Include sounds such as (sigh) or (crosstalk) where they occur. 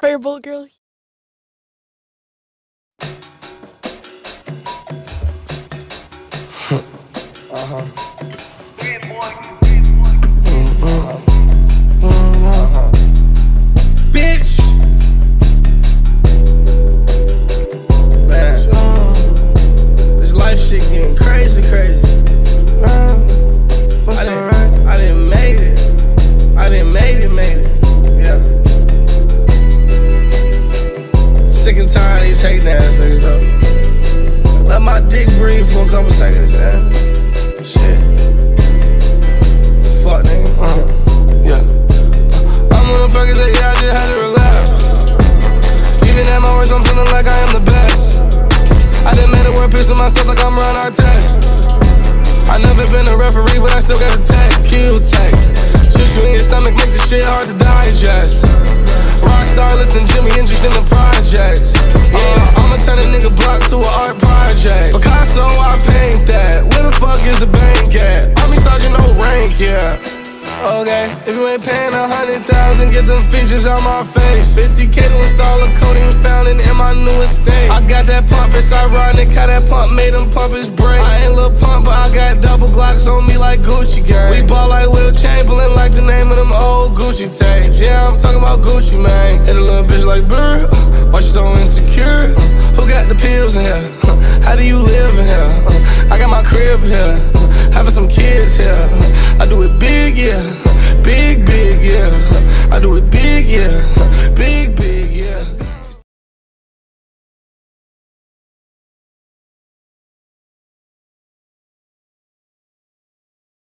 Fireboltgirl. (laughs) Uh huh. And tired these hating ass niggas though. Let my dick breathe for a couple seconds, man. Shit. Fuck, nigga. Uh, yeah. I'm on the Percocet, yeah, I just had to relapse. Even at my worst, I'm feeling like I am the best. I done made a word picture myself like I'm Ron Artest. I never been a referee, but I still got a tag, Q tag. Shoot you in your stomach, make the shit hard to digest. Rockstar listing Jimi Hendrix in the projects. Okay, if you ain't paying a hundred thousand, get them features on my face. 50k to install a coating fountain in my new estate. I got that pump, it's ironic how that pump made him pump his brakes. I ain't little pump, but I got double Glocks on me like Gucci gang. We ball like Wilt Chamberlain, like the name of them old Gucci tapes. Yeah, I'm talking about Gucci Mane. Hit a little bitch like Burr, why she so insecure? Who got the pills in here? (laughs) How do you live in here? yeah